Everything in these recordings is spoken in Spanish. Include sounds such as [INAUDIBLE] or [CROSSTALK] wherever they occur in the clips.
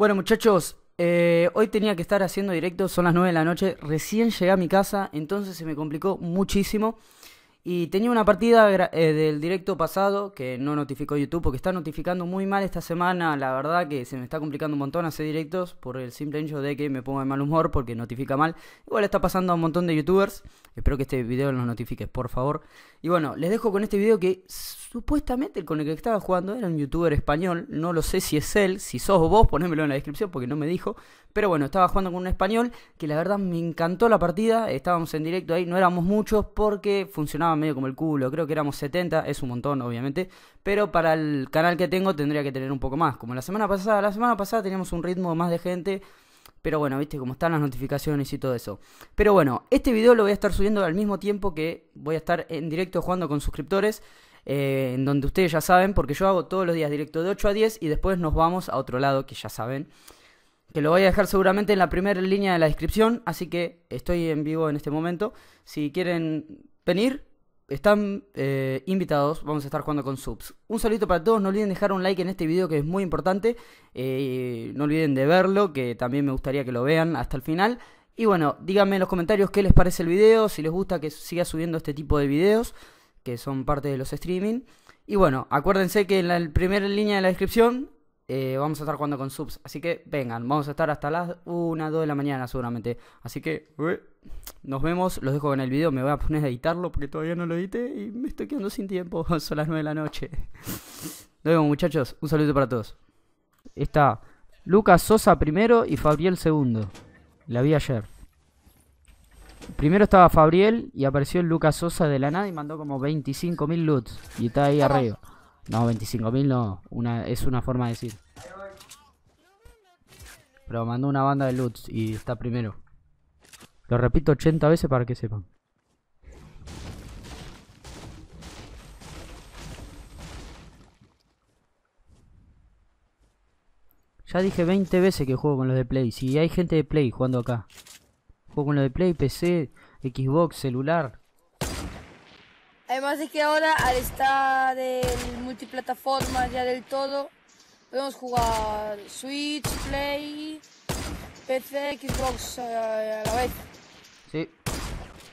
Bueno muchachos, eh, hoy tenía que estar haciendo directo, son las 9 de la noche, recién llegué a mi casa, entonces se me complicó muchísimo. Y tenía una partida eh, del directo pasado que no notificó YouTube porque está notificando muy mal esta semana. La verdad que se me está complicando un montón hacer directos por el simple hecho de que me pongo de mal humor porque notifica mal. Igual está pasando a un montón de youtubers. Espero que este video los notifique, por favor. Y bueno, les dejo con este video que supuestamente con el que estaba jugando era un youtuber español. No lo sé si es él, si sos vos, ponémelo en la descripción porque no me dijo. Pero bueno, estaba jugando con un español que la verdad me encantó la partida. Estábamos en directo ahí, no éramos muchos porque funcionaba medio como el culo. Creo que éramos 70, es un montón obviamente. Pero para el canal que tengo tendría que tener un poco más. Como la semana pasada, la semana pasada teníamos un ritmo más de gente. Pero bueno, viste cómo están las notificaciones y todo eso. Pero bueno, este video lo voy a estar subiendo al mismo tiempo que voy a estar en directo jugando con suscriptores. Eh, en donde ustedes ya saben, porque yo hago todos los días directo de 8 a 10 y después nos vamos a otro lado que ya saben que lo voy a dejar seguramente en la primera línea de la descripción, así que estoy en vivo en este momento. Si quieren venir, están eh, invitados, vamos a estar jugando con subs. Un saludo para todos, no olviden dejar un like en este video que es muy importante, eh, no olviden de verlo, que también me gustaría que lo vean hasta el final. Y bueno, díganme en los comentarios qué les parece el video, si les gusta que siga subiendo este tipo de videos, que son parte de los streaming. Y bueno, acuérdense que en la primera línea de la descripción eh, vamos a estar jugando con subs. Así que vengan, vamos a estar hasta las 1, 2 de la mañana seguramente. Así que nos vemos, los dejo con el video. Me voy a poner a editarlo porque todavía no lo edité y me estoy quedando sin tiempo. [LAUGHS] Son las 9 de la noche. Nos vemos muchachos, un saludo para todos. Está Lucas Sosa primero y Fabriel segundo. La vi ayer. Primero estaba Fabriel y apareció el Lucas Sosa de la nada y mandó como 25.000 loots. Y está ahí arriba. No, 25.000 no. Una, es una forma de decir. Pero mandó una banda de loots y está primero. Lo repito 80 veces para que sepan. Ya dije 20 veces que juego con los de Play. Si hay gente de Play jugando acá. Juego con los de Play, PC, Xbox, celular. Además de que ahora al estar en multiplataforma ya del todo, podemos jugar Switch, Play, PC, Xbox eh, a la vez. Sí,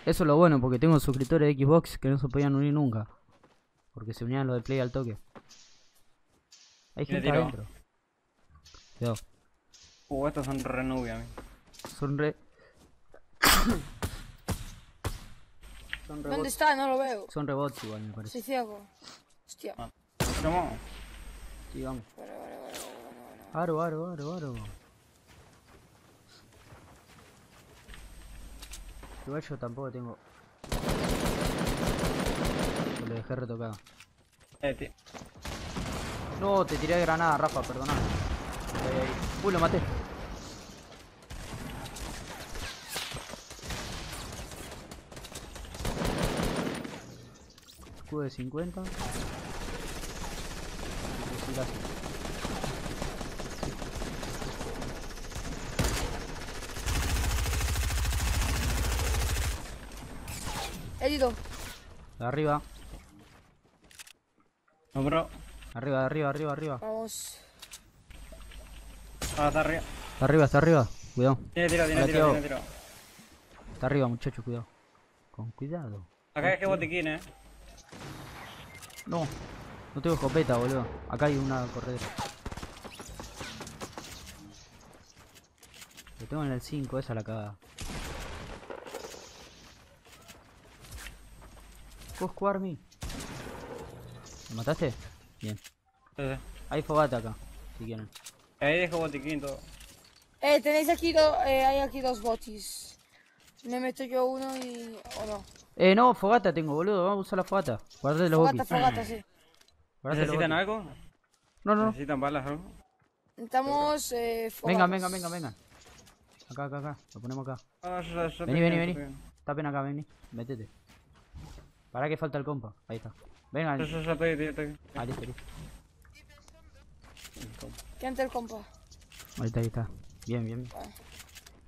eso es lo bueno porque tengo suscriptores de Xbox que no se podían unir nunca. Porque se unían los de Play al toque. Hay gente adentro. Cuidado. Uh, estos son re nubia, Son re... ¿Dónde está? No lo veo. Son rebots igual, me parece. Soy ciego. Hostia. Ah. ¿Cómo? Sí, vamos. Vale, vale, vale, Aro, aro, aro, aro. Igual yo tampoco tengo... Lo dejé retocado. Eh, tío. No, te tiré de granada, Rafa, perdoname. Eh, uy, lo maté. Escudo de 50. Herido. De arriba. No, bro. Arriba, arriba, arriba, arriba. Vamos. Ah, está arriba. Está arriba, está arriba. Cuidado. Tiene tiro, tiene tiro, tiene tiro. Está arriba, muchacho, cuidado. Con cuidado. Acá hay que botiquín, eh. No, no tengo escopeta, boludo. Acá hay una corredera. Lo tengo en el 5, esa la cagada. Cosco Army. ¿Lo mataste? Bien. Sí, sí. Hay fogata acá, si quieren. Ahí dejo botiquín todo. Eh, tenéis aquí, dos, eh, hay aquí dos botis. Me meto yo uno y... o no. Eh, no, fogata tengo, boludo. Vamos a usar la fogata. Guardate los Fogata, fogata, sí. [CLEARS THROAT] ¿Necesitan algo? No, no, ¿Necesitan balas o algo? Necesitamos eh, Venga, venga, venga, venga. Acá, acá, acá. Lo ponemos acá. Ah, vení, vení, vení. Tapen acá, vení. Métete. Para que falta el compa. Ahí está. Venga. Yo, yo, yo estoy, estoy, Ah, listo, listo. ¿Qué ante el compa? Ahí está, ahí está. Bien, bien. bien.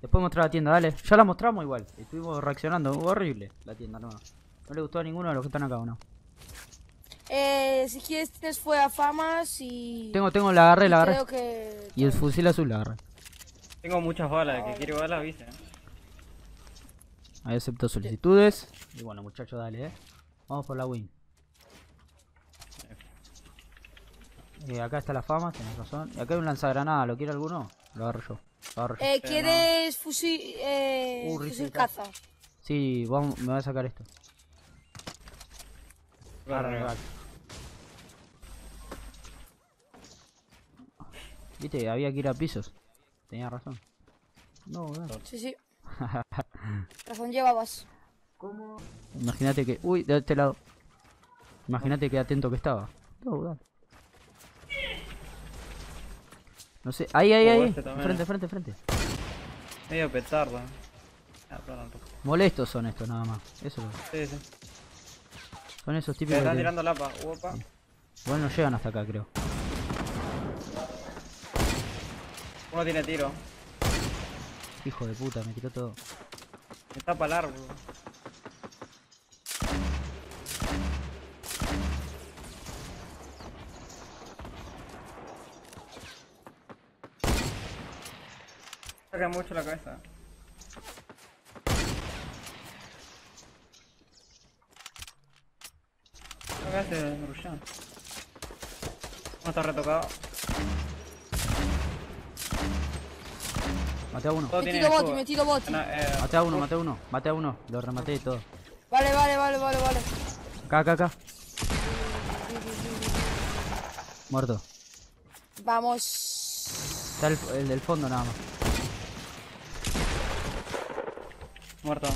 Después mostrar la tienda, dale. Ya la mostramos igual. Estuvimos reaccionando. Horrible la tienda nueva. No le gustó a ninguno de los que están acá, ¿o no? Eh, si quieres tienes fuera famas y... Tengo, tengo, la agarré, y la agarré. Creo que... Y el fusil azul la agarré. Tengo muchas balas, el que quiere balas avise. ¿eh? Ahí acepto solicitudes. Y bueno, muchachos, dale, eh. Vamos por la win. Eh, acá está la fama, tenés razón. Y acá hay un lanzagranada, ¿lo quiere alguno? Lo agarro yo. Yo. Eh, ¿Quieres fusil, eh, Uh, fusil caza? Sí, vamos, me voy a sacar esto. Arre, vale. Viste, había que ir a pisos. Tenía razón. No, dale. Sí, sí. [LAUGHS] Razón llevabas. Imagínate que. Uy, de este lado. Imagínate que atento que estaba. No, dale. No sé. Ahí, ahí, Oh, ahí. este. Frente, frente, frente. Medio petardo. ¿eh? Ah. Molestos son estos nada más. Eso es. Sí, sí. son esos Me típicos están que tirando lapa. Opa. igual no llegan hasta acá, creo. Uno tiene tiro. Hijo de puta, me tiró todo. Me tapa el árbol. Saca mucho la cabeza. ¿Qué hace Rushan? No está retocado. Maté a uno. Todo Me tiro boti, escudo. me tiro boti. No, eh, Maté a uno, maté a uno. Maté a uno. Lo rematé y todo. Vale, vale, vale, vale, vale. Acá, acá, acá. Muerto. Vamos. Está el, el del fondo nada más. Muerto.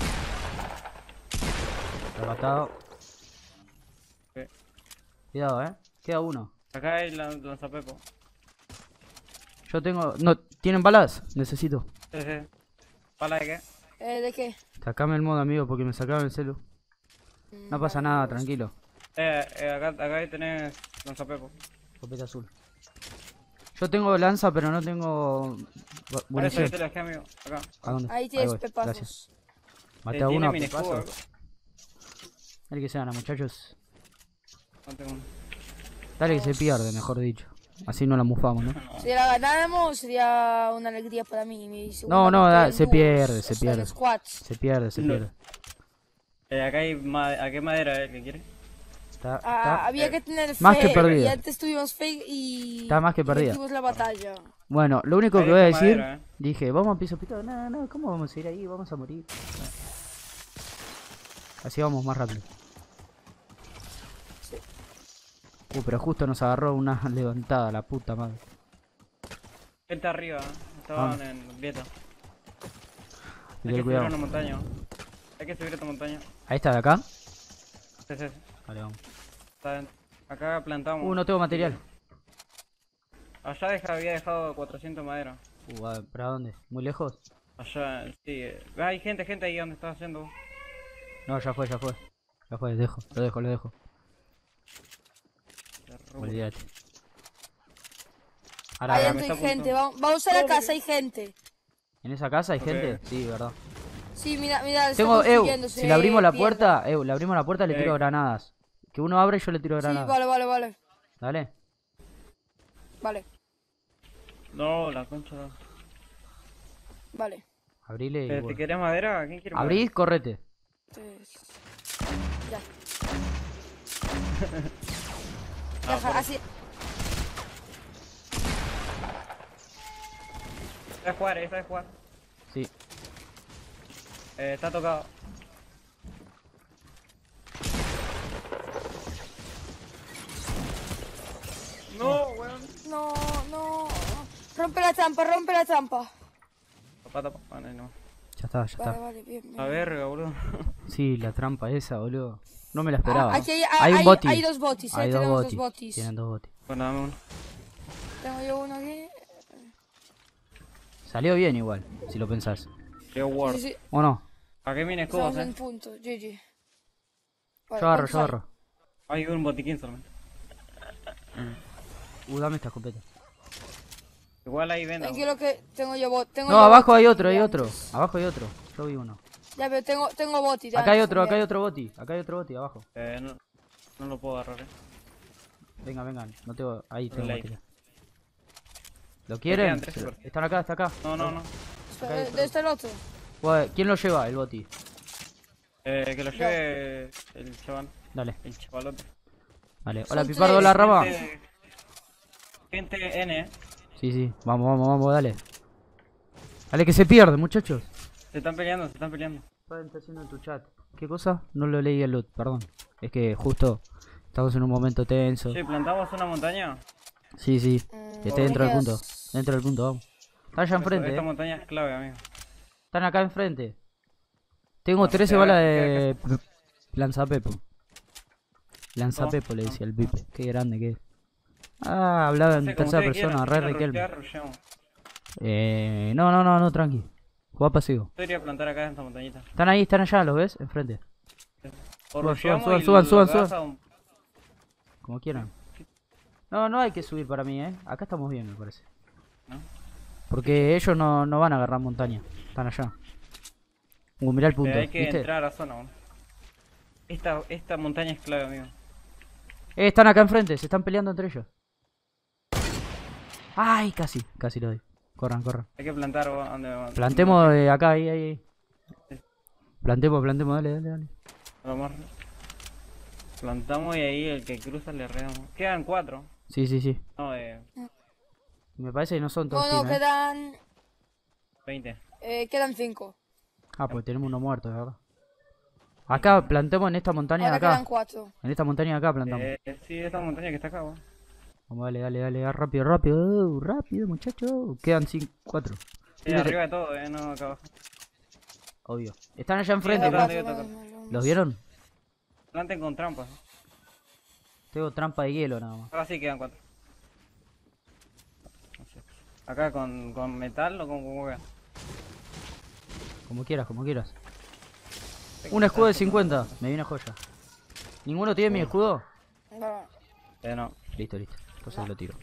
Rematado. Ok. Cuidado, eh. Queda uno. Acá hay la- lanzapepo. Yo tengo. No, ¿tienen balas? Necesito. Sí, sí. ¿Pala de qué? Eh, ¿De qué? Sacame el modo amigo porque me sacaron el celu. Mm, No pasa nada, tranquilo. Eh, eh, acá, acá ahí tenés lanzapepo. Copeta azul. Yo tengo lanza, pero no tengo bu- Por eso munición. yo te lo dejé, amigo. Acá. ¿A dónde? Ahí tienes pepazos. Eh, a uno pepazo. Dale que se gana, muchachos. Uno. Dale que se pierde, mejor dicho. Así no la mufamos, ¿no? Si la ganáramos sería una alegría para mí. No, no, da- se pierde, se pierde. Se pierde, se pierde. Eh, acá hay ma ¿a qué madera es el que quiere? Está, Ah, está- había eh, que tener más que fe, perdida. Y antes tuvimos fe y. Está más que perdida. la batalla. Bueno, lo único Ahí que voy a decir, madera, eh. dije, vamos a piso pito. No, no, ¿cómo vamos a ir ahí? Vamos a morir. Así vamos más rápido. Uh, pero justo nos agarró una [LAUGHS] levantada, la puta madre. Gente arriba, ¿eh? estaban Ah. en Vieta. Hay que subir cuidado. a una montaña. Hay que subir a esta montaña. Ahí está, de acá. Sí, sí. Vale, vamos. Está Acá plantamos. Uh, no tengo material. Allá deja, había dejado 400 madera. Uh, ¿para dónde? ¿Muy lejos? Allá, sí. eh, Hay gente, gente ahí donde estás haciendo. No, ya fue, ya fue. Ya fue, dejo, lo dejo, lo dejo. Olvídate. Ahora, Ahí adentro hay gente. Vamos, vamos a la casa, hay gente. ¿En esa casa hay gente? Sí, verdad. Sí, mira, mira. Tengo, Eu, si le abrimos la puerta, Eu, le abrimos la puerta, le Eh. tiro granadas. Que uno abre y yo le tiro Sí, granadas. vale, vale, vale. Dale. Vale, No, la concha. vale. Abrile y Eh, bueno. ¿Te querés madera? ¿Quién quiere Abrí, correte. Entonces, [LAUGHS] ya. Ah, Deja, por- así. madera? ¿Sabes jugar, eh? ¿Sabes jugar? Sí. Eh, está tocado. No, weón. No, no. Rompe la trampa, rompe la trampa. Papá, tapa. Ah, no, no. Ya está, ya Vale, está. vale, bien. bien. La verga, boludo. Sí, la trampa esa, boludo. No me la esperaba. Ah, aquí hay, hay un hay- boti. hay dos botis, eh, Hay dos tenemos botis. dos botis. Tienen dos botis. Bueno, dame uno. Tengo yo uno aquí. Salió bien igual, si lo pensás. Leo Ward. Sí, sí, ¿O no? ¿A qué estamos en eh? punto. GG. Yo Vale, agarro, yo ¿cuántos hay? agarro. Hay un botiquín solamente. Uh, dame esta escopeta. Igual ahí venda. Tranquilo que tengo yo bot. Tengo No, yo abajo hay otro, hay otro. Abajo hay otro. Yo vi uno. Ya, pero tengo, tengo botis. de Acá hay otro, acá hay otro boti. Acá hay otro boti, abajo. Eh, no, no lo puedo agarrar, eh. Venga, vengan. No tengo. Ahí tengo material. ¿Lo quedan quieren? Están acá, está acá. No, no, no. Espera, ¿Dónde está el otro? ¿Quién lo lleva? El boti. Eh, que lo lleve el chaval, Dale, el chavalote. vale. Son Hola, Pipardo, tres. hola, Rama. Gente, gente N, eh. Sí, sí. Vamos, vamos, vamos, dale. Dale, que se pierde, muchachos. Se están peleando, se están peleando. está haciendo en tu chat? ¿Qué cosa? No lo leí el loot, perdón. Es que justo estamos en un momento tenso. Sí, plantamos una montaña. Sí, sí. Mm, Que esté dentro del punto. Dentro del punto, vamos. Está allá enfrente, Esta eh. montaña es clave, amigo. Están acá enfrente. Tengo No, 13 queda- balas de lanzapepo. Lanzapepo le decía el pipe. Qué grande que es. Ah, hablaba en tercera persona, re Riquelme. Eh, no, no, no, no, tranqui. Juega pasivo. Yo iría a plantar acá en esta montañita. Están ahí, están allá, ¿los ves? Enfrente. Suban, suban, suban, suban, Como quieran. No, no hay que subir para mí, ¿eh? Acá estamos bien, me parece. Porque ellos no, no van a agarrar montaña. Están allá. Uh, mirá el punto. Hay que ¿viste? entrar a la zona. Esta, esta montaña es clave, amigo. Eh, están acá enfrente, se están peleando entre ellos. Ay, casi, casi lo doy. Corran, corran. Hay que plantar donde Plantemos de acá, ahí, ahí, ahí. Plantemos, plantemos, dale, dale, dale. Vamos. Plantamos y ahí el que cruza le redamos. Quedan cuatro. Sí, sí, sí. No, eh, Me parece que no son todos No, no, ¿eh? quedan. 20. eh, quedan cinco. Ah, pues tenemos uno muerto, de verdad. Acá, plantemos en esta montaña de Ahora quedan acá. cuatro. En esta montaña de acá plantamos. Eh, sí, esta montaña que está acá, weón. Vamos, dale, dale, dale, ah, rápido, rápido, uh, rápido, muchachos. Quedan cinco, cuatro. Sí, Fíjate. arriba de todo, eh, no acá abajo. Obvio. Están allá enfrente, ¿no? ¿Los vieron? Planten con trampas. Tengo trampa de hielo nada más. Ahora sí quedan cuatro. No sé. Acá con, con metal o con hueá. Como quieras, como quieras. Un escudo de 50, me viene joya. ¿Ninguno tiene mi escudo? No. Eh, no. Listo, listo. Entonces lo tiro.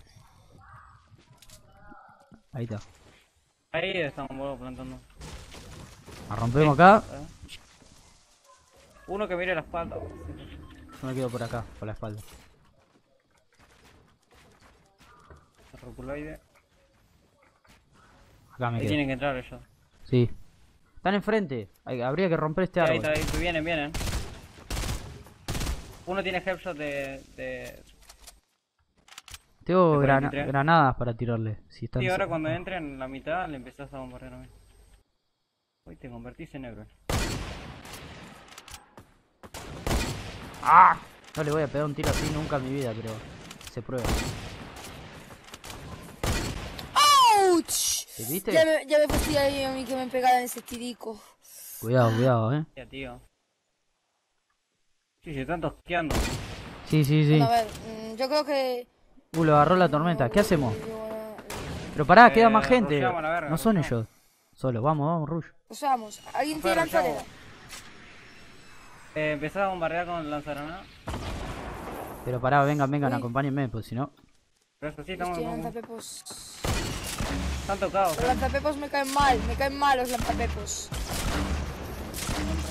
Ahí está. Ahí estamos boludo, plantando. La rompemos acá. Uno que mire la espalda. Yo me quedo por acá, por la espalda. Roculoide. Acá me Ahí quedo. tienen que entrar ellos. Sí. Están enfrente. Hay- habría que romper este Ahí árbol. está, ahí vienen, vienen. Uno tiene headshot de, de... Tengo de grana- 43. granadas para tirarle. Si están Y ahora cuando entren en la mitad le empezás a bombardear a mí. Hoy te convertís en héroe. ¡Ah! No le voy a pegar un tiro así nunca en mi vida, pero se prueba. ¡Auch! ¿Te viste? Ya me, ya me fastidié ahí a mí que me pegaran ese tirico. Cuidado, cuidado, eh. Ya, tío. Sí, se están tosqueando. Sí, sí, sí. Bueno, a ver, mm, yo creo que. Uh, lo agarró la tormenta. ¿Qué hacemos? Pero pará, Eh, queda más gente. verga, No son ellos. Solo, vamos, vamos, Rush. Pues vamos, ¿alguien chavo. lanzadera? Eh, empezás a bombardear con lanzagranada. Pero pará, vengan, vengan, Uy. acompáñenme, pues si no. Pero eso sí, estamos Hostia, lanzapepos. Están tocados. Los lanzapepos me caen mal, me caen mal los lanzapepos.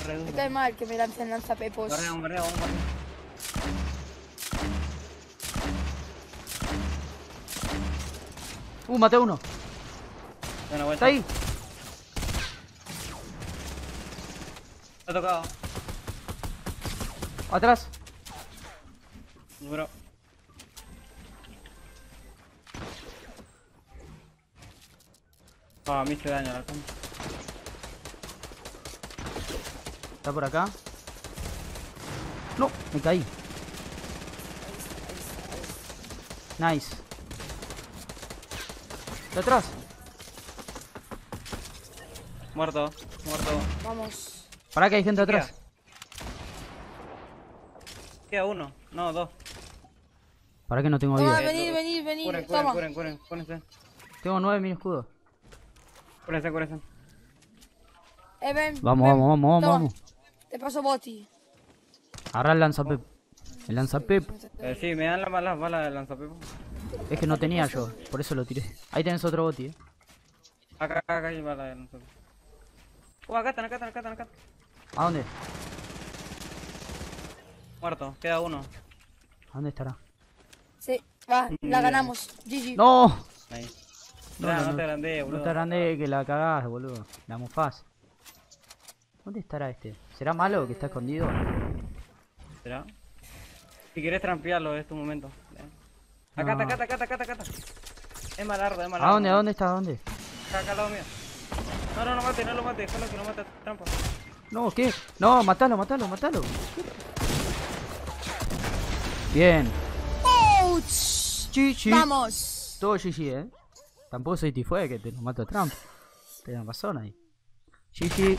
Me duros. cae mal que me lancen lanzapepos. Bombardea, bombardea, bombardea. Uh, maté a uno. Bueno, vuelta. Está ahí. Está tocado. Atrás. Duro. Ah, me hice daño la concha. Está por acá. No, me caí. Nice. De atrás. Muerto, muerto. Vamos. Pará que hay gente atrás. Queda uno, no, dos. Pará que no tengo vida. venid, venid, venid. Curen, curen, curen, curen, cúrense. Tengo nueve mini escudos. Cúrense, cúrense. Eh, ven. Vamos, ven. vamos, vamos, vamos, Toma. vamos. Te paso boti. Agarra el lanzapep. El lanzapep. Eh, sí, me dan las balas, balas de lanzapepo. Es que no tenía yo, por eso lo tiré. Ahí tenés otro boti, eh. Acá, acá, acá balas de lanzapepo. Uh, acá están, acá están, acá están, acá. ¿A dónde? Muerto, queda uno. ¿A dónde estará? Sí, va, la ganamos. GG. ¡No! Ahí. No, No, no, no, no. te agrandé, No boludo. te grande que la cagás, boludo. La mufás. ¿Dónde estará este? ¿Será malo que está escondido? ¿Será? Si querés trampearlo, es tu momento. Acá, acá, acá, acá, acá, acá. Es malardo, es malardo. ¿A dónde? ¿A dónde está? ¿A dónde? Acá, acá al lado mío. No, no, no mate, no lo mate, déjalo que no mate trampa. No, ¿qué? No, matalo, matalo, matalo. Bien. ¡Ouch! GG. ¡Vamos! Todo GG, eh. Tampoco soy tifue que te lo mato a Trump. Tenés razón ahí. GG.